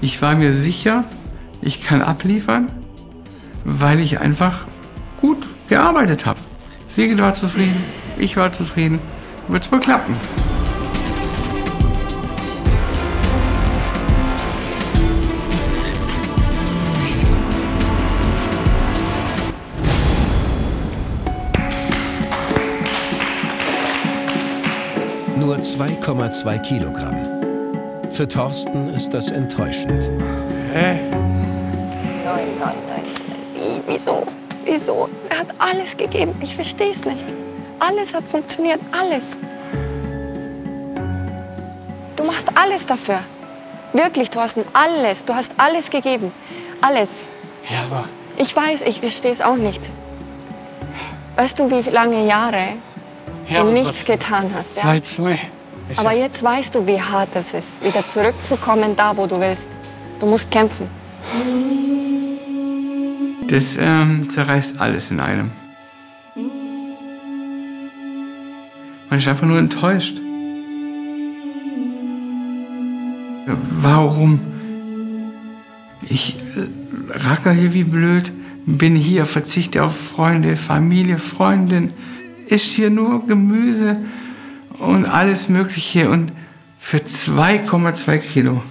Ich war mir sicher, ich kann abliefern, weil ich einfach gut gearbeitet habe. Sigrid war zufrieden, ich war zufrieden. Wird es wohl klappen. Nur 2,2 Kilogramm. Für Thorsten ist das enttäuschend. Nein, nein, nein. Wie, wieso? Wieso? Er hat alles gegeben. Ich verstehe es nicht. Alles hat funktioniert. Alles. Du machst alles dafür. Wirklich, du hast alles. Du hast alles gegeben. Alles. Ja, aber Ich weiß, ich verstehe es auch nicht. Weißt du, wie lange Jahre Ja, du nichts getan hast? Ja? Zeit zwei. Aber jetzt weißt du, wie hart es ist, wieder zurückzukommen da, wo du willst. Du musst kämpfen. Das ähm, zerreißt alles in einem. Man ist einfach nur enttäuscht. Warum? Ich äh, racker hier wie blöd, bin hier, verzichte auf Freunde, Familie, Freundin, isst hier nur Gemüse und alles Mögliche und für 2,2 Kilo.